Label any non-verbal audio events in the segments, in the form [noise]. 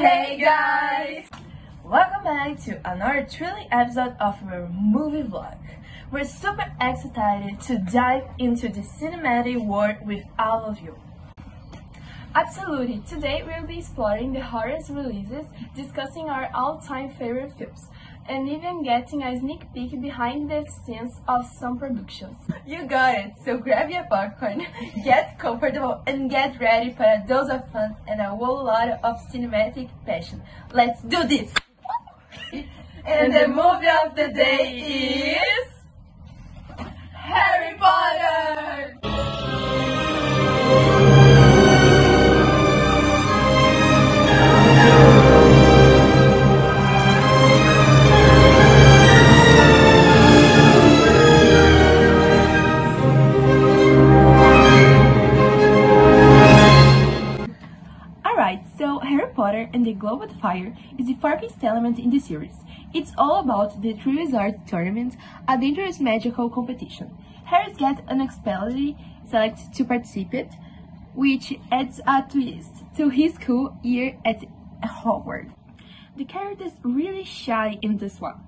Hey guys! Welcome back to another thrilling episode of our movie vlog. We're super excited to dive into the cinematic world with all of you. Absolutely, today we'll be exploring the horror releases, discussing our all-time favorite films, and even getting a sneak peek behind the scenes of some productions. You got it! So grab your popcorn, [laughs] get comfortable, and get ready for a dose of fun and a whole lot of cinematic passion. Let's do this! [laughs] and the movie of the day is... and the Goblet of Fire is the fourth element in the series. It's all about the Three Wizards Tournament, a dangerous magical competition. Harry gets unexpectedly selected to participate, which adds a twist to his school year at Hogwarts. The characters really shy in this one.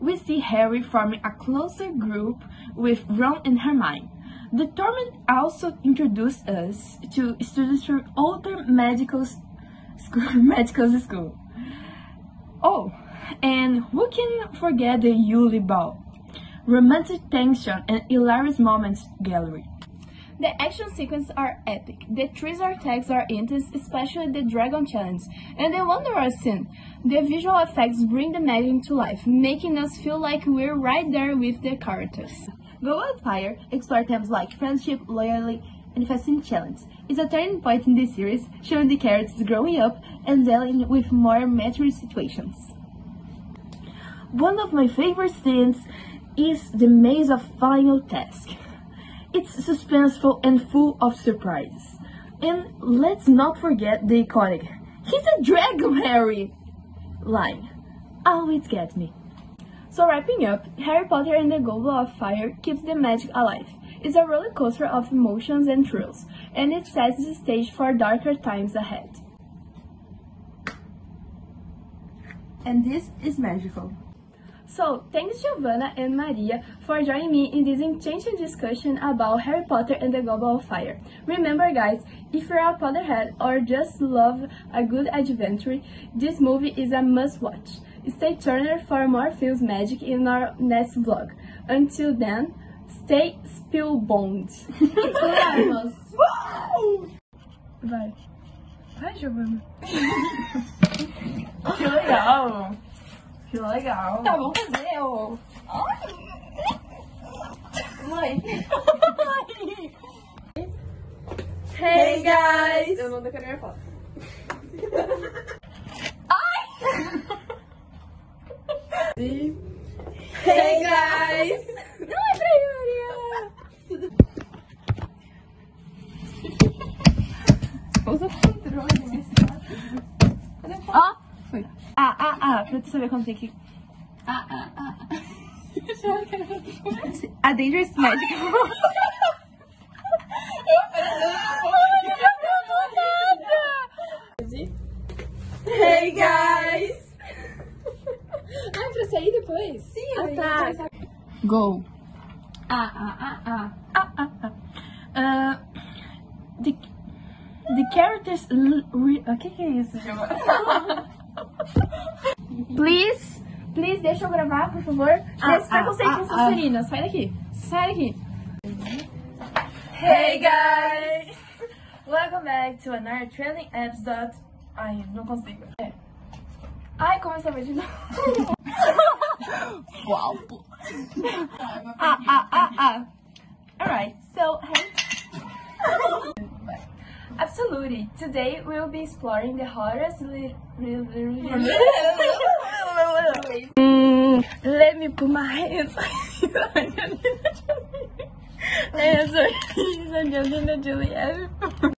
We see Harry forming a closer group with Ron and Hermione. The tournament also introduced us to students from other medical s- school, [laughs] medical school. Oh, and who can forget the Yule Ball? Romantic tension and hilarious moments gallery. The action sequences are epic. The trees are attacks are intense, especially the Dragon Challenge, and the Wanderer scene. The visual effects bring the magic to life, making us feel like we're right there with the characters. Goblet of Fire explore themes like friendship, loyalty, and fascinating challenge. It's a turning point in the series, showing the characters growing up and dealing with more mature situations. One of my favorite scenes is the maze of final task. It's suspenseful and full of surprises. And let's not forget the iconic He's a dragon, Harry! line. Always gets me. So wrapping up, Harry Potter and the Goblet of Fire keeps the magic alive. It's a roller coaster of emotions and thrills, and it sets the stage for darker times ahead. And this is magical. So, thanks Giovanna and Maria for joining me in this enchanting discussion about Harry Potter and the Goblet of Fire. Remember guys, if you're a Potterhead or just love a good adventure, this movie is a must watch. Stay tuned for more films magic in our next vlog. Until then, stay spellbound. [laughs] Vai. Vai, Giovanna. [laughs] que legal. Que legal. Tá, vamos fazer o. [laughs] Mãe. hey guys! Eu não decorei a foto. Hey guys! Não é pra ir, Maria! Usa o controle, né? Ó! Foi. Ah, ah, ah, pra tu saber quando tem que. Ah, ah, ah. [laughs] A Dangerous Magic. [laughs] hey guys! Ah, é pra sair depois? Sim, Ah, tá. Go. Ah, ah, ah, ah. Ah, ah, ah. Uh, the, the characters. O que, que é isso? [laughs] Please, please, deixa eu gravar, por favor. Ah, Esse ah, preconceito ah, com Sussurina. Sai daqui. Sai daqui. Hey guys! Welcome back to another trailing episode. Ai, não consigo. É. Ai, começou a de novo. [laughs] Wow. ah, ah, ah, ah. Alright, so hey. [laughs] Absolutely. Today we'll be exploring the Mm, [laughs] let me put my hands. [laughs] Angelina Jolie. Angelina Jolie.